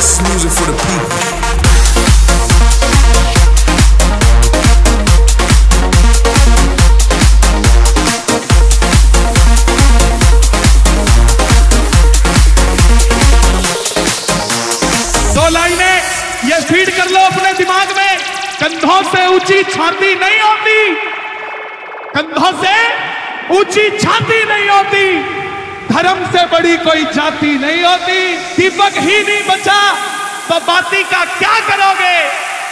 This is music for the people. Feed कर लो अपने दिमाग में। कंधों से ऊँची छाती नहीं होती। कंधों से ऊँची छाती नहीं होती। धर्म से बड़ी कोई जाति नहीं होती। दीपक ही नहीं बचा तो बाती का क्या करोगे?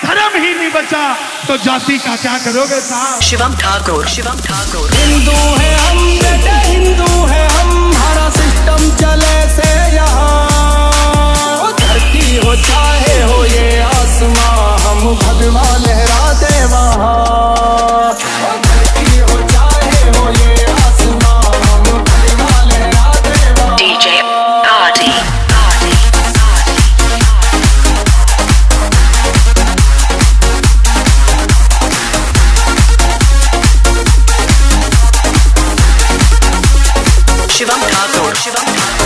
धर्म ही नहीं बचा तो जाति का क्या करोगे साहब? शिवम ठाकुर शिवम ठाकुर। हिंदू है हम बेटे हिंदू है हम हमारा सिस्टम चले से यहाँ। धरती हो चाहे हो ये Anadolu.